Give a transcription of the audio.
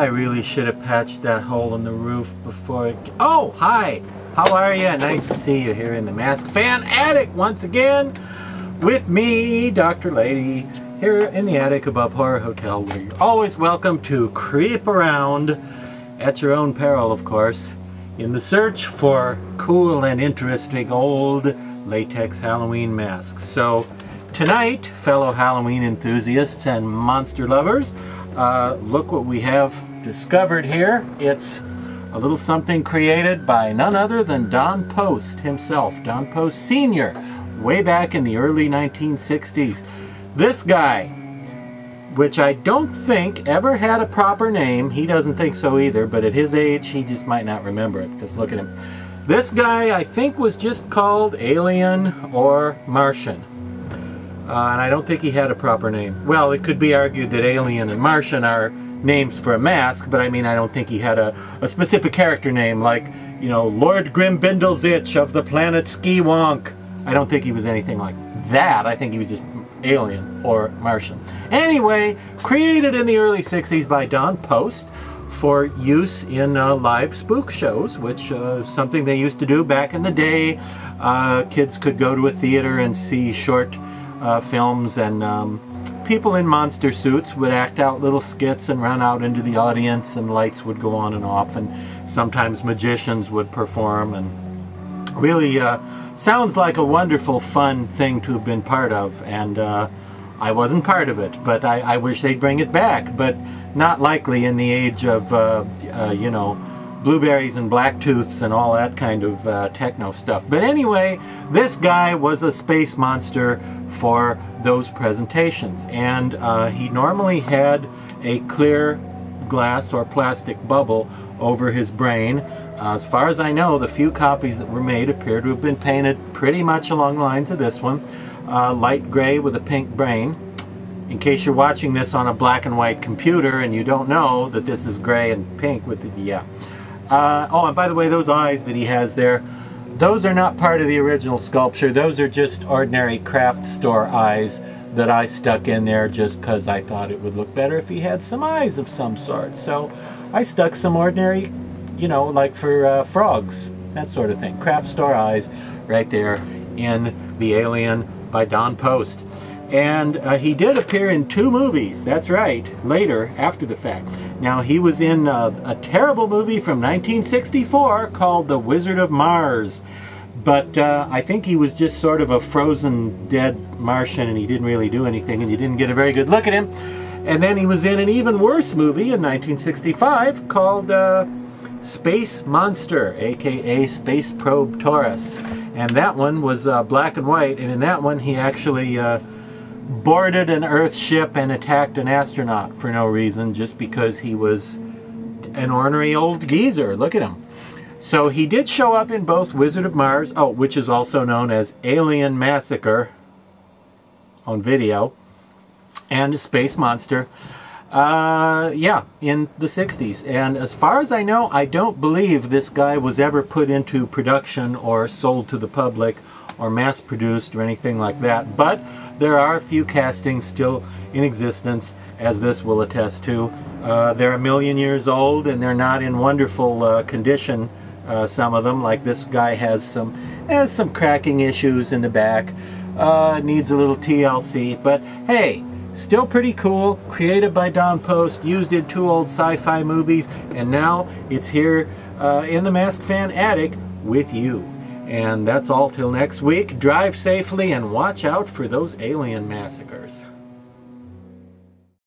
I really should have patched that hole in the roof before it... Oh, hi! How are you? Nice to see you here in the Mask Fan Attic once again with me, Dr. Lady, here in the attic above Horror Hotel where you're always welcome to creep around at your own peril, of course, in the search for cool and interesting old latex Halloween masks. So tonight, fellow Halloween enthusiasts and monster lovers, uh, look what we have discovered here. It's a little something created by none other than Don Post himself, Don Post Sr., way back in the early 1960s. This guy, which I don't think ever had a proper name, he doesn't think so either, but at his age he just might not remember it, because look at him. This guy I think was just called Alien or Martian. Uh, and I don't think he had a proper name. Well, it could be argued that Alien and Martian are names for a mask, but I mean, I don't think he had a, a specific character name like, you know, Lord Grimbindlesitch of the planet Skiwonk. I don't think he was anything like that. I think he was just alien or Martian. Anyway, created in the early 60s by Don Post for use in uh, live spook shows, which uh, something they used to do back in the day. Uh, kids could go to a theater and see short uh, films and um, people in monster suits would act out little skits and run out into the audience and lights would go on and off and sometimes magicians would perform and really uh, sounds like a wonderful fun thing to have been part of and uh, I wasn't part of it but I, I, wish they'd bring it back but not likely in the age of uh, uh you know blueberries and blacktooths and all that kind of uh, techno stuff. But anyway, this guy was a space monster for those presentations. And uh, he normally had a clear glass or plastic bubble over his brain. Uh, as far as I know, the few copies that were made appear to have been painted pretty much along the lines of this one. Uh, light gray with a pink brain. In case you're watching this on a black and white computer and you don't know that this is gray and pink with the, yeah. Uh, oh, and by the way, those eyes that he has there, those are not part of the original sculpture. Those are just ordinary craft store eyes that I stuck in there just because I thought it would look better if he had some eyes of some sort. So I stuck some ordinary, you know, like for uh, frogs, that sort of thing. Craft store eyes right there in The Alien by Don Post. And uh, he did appear in two movies, that's right, later, after the fact. Now, he was in uh, a terrible movie from 1964 called The Wizard of Mars. But uh, I think he was just sort of a frozen, dead Martian and he didn't really do anything and you didn't get a very good look at him. And then he was in an even worse movie in 1965 called uh, Space Monster, aka Space Probe Taurus. And that one was uh, black and white, and in that one he actually uh, boarded an Earth ship and attacked an astronaut for no reason, just because he was an ornery old geezer. Look at him. So he did show up in both Wizard of Mars, oh, which is also known as Alien Massacre on video, and Space Monster. Uh, yeah, in the 60s. And as far as I know, I don't believe this guy was ever put into production or sold to the public or mass produced or anything like that. But there are a few castings still in existence, as this will attest to. Uh, they're a million years old and they're not in wonderful uh, condition, uh, some of them. Like this guy has some, has some cracking issues in the back, uh, needs a little TLC, but hey, still pretty cool, created by Don Post, used in two old sci-fi movies, and now it's here uh, in the Mask Fan Attic with you. And that's all till next week. Drive safely and watch out for those alien massacres.